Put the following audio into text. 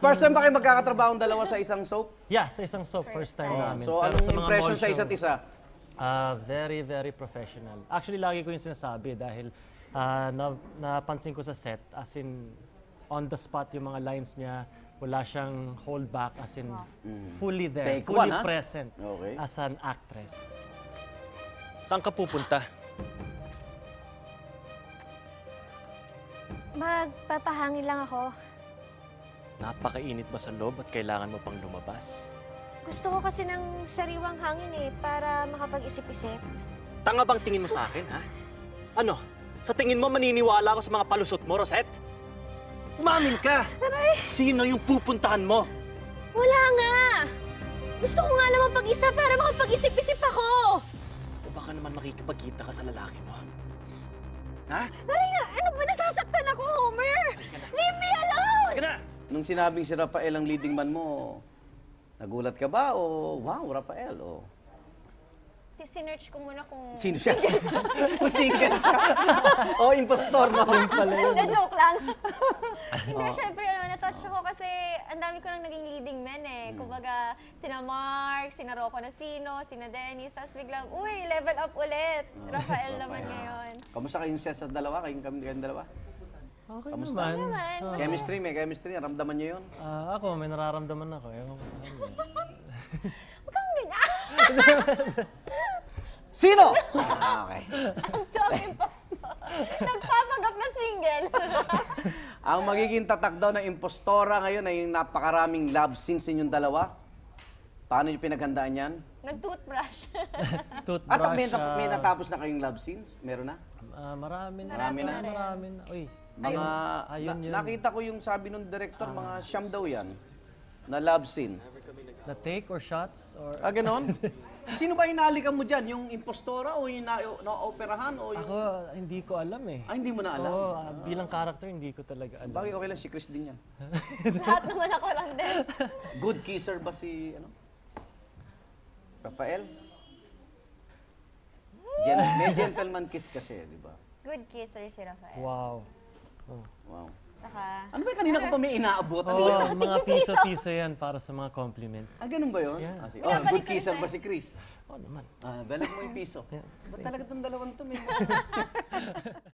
First time ba kayo magkakatrabaho ang dalawa sa isang soap? Yeah, sa isang soap, first time namin. So Pero anong sa mga impression sa isa't isa? ah, very, very professional. Actually, lagi ko yung sinasabi dahil ah, na, napansin ko sa set, as in, on the spot yung mga lines niya, wala siyang hold back, as in, fully there, Take fully one, ah. present Okay. as an actress. Saan ka pupunta? Magpapahangin lang ako. Napakainit ba sa loob at kailangan mo pang lumabas? Gusto ko kasi ng sariwang hangin eh, para makapag-isip-isip. Tanga bang tingin mo sa akin, ha? Ano? Sa tingin mo maniniwala ako sa mga palusot mo, Rosette? Umamin ka! Sino yung pupuntahan mo? Wala nga! Gusto ko nga naman pag-isa para makapag-isip-isip ako! O baka naman makikipagkita ka sa lalaki mo? Ha? Aray nga, ano ba nasasaktan ako, Homer? Leave Nung sinabing si Rafael ang leading man mo, nagulat ka ba o wow, Rafael? O Sinerch ko muna kung... sino siya? Kung single siya? o impostor? Na joke lang. Hindi, syempre, ano, na-touch ako kasi ang dami ko nang naging leading men eh. Kumbaga, sina Mark, sina Rocco Nasino, sina Dennis, tapos biglang, uy, level up ulit. Rafael naman ngayon. Kamusta kayong set sa dalawa? Kayong kami kayong dalawa? Okay Kamusta? naman. Naman. Oo. Chemistry, may chemistry. Ramdaman niyo yun? Ah, ako, may nararamdaman ako. Ewan ko sa kanya. Huwag kang ganyan. Sino? ah, okay. Ang daming pastor. Nagpapagap na single. Ang magiging tatak daw ng impostora ngayon ay yung napakaraming love scenes ninyong dalawa. Paano niyo pinaghandaan yan? Nag-toothbrush. Toothbrush. At may, nat- may ah, natapos na kayong love scenes? Meron na? ah, marami na. Marami na? Marami na. Uy, Mga, ayun na- yun. nakita ko yung sabi ng director, mga siyam daw yan, na love scene. Na take or shots or... Ah, ganon? Sino ba inalikan mo dyan? Yung impostora o yung na- na-operahan o yung... Ako, hindi ko alam eh. Ah, hindi mo na alam? Oo, ah, bilang character, hindi ko talaga alam. Bagay okay lang, si Chris din yan. Lahat naman ako lang din. Good kisser ba si, ano? Rafael? Gen- may gentleman kiss kasi, di ba? Good kisser si Rafael. Wow. Oh. Wow. Saka, Ano ba yung kanina ko pa may inaabot? Ano Oh, ba? mga piso-piso yan para sa mga compliments. Ah, ganun ba yun? Yeah. Ah, sige. Oh, Pinabalik good kisser na. ba si Chris? Oh, naman. Ah, balik mo yung piso. Ba't talaga itong dalawang to may